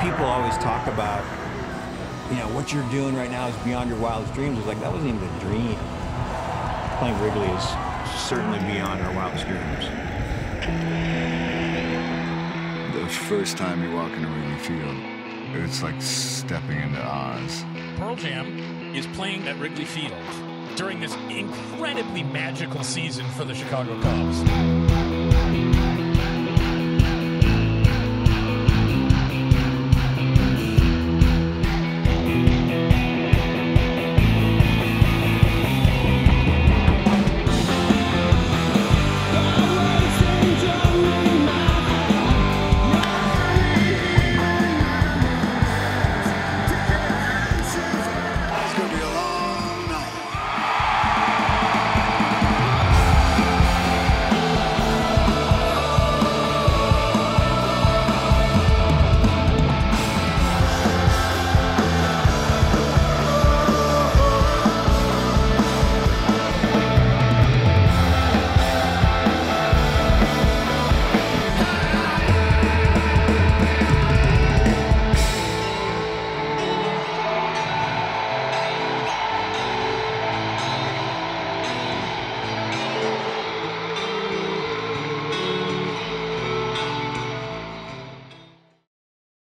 People always talk about, you know, what you're doing right now is beyond your wildest dreams. It's like that wasn't even a dream. Playing Wrigley is certainly beyond our wildest dreams. The first time you walk into Wrigley Field, it's like stepping into Oz. Pearl Jam is playing at Wrigley Field during this incredibly magical season for the Chicago Cubs.